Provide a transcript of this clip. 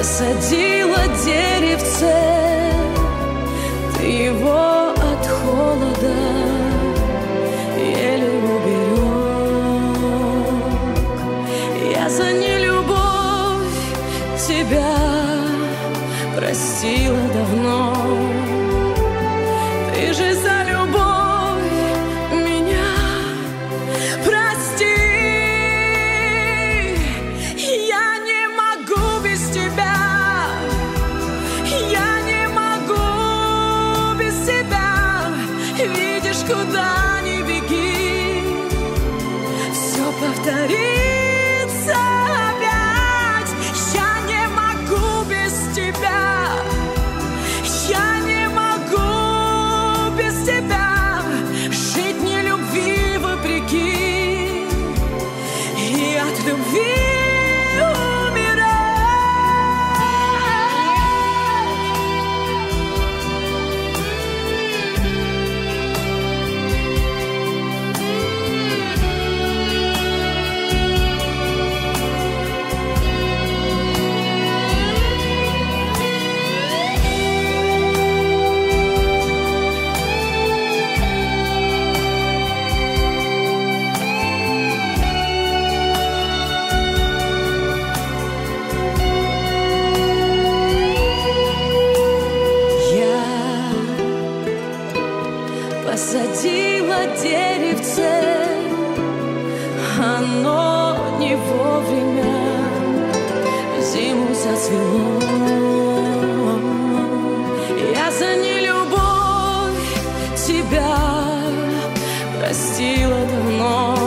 посадила деревце, ты его от холода еле уберег. Я за нелюбовь тебя простила давно. куда не беги, все повторится. зацвело. Я за нелюбовь тебя простила давно.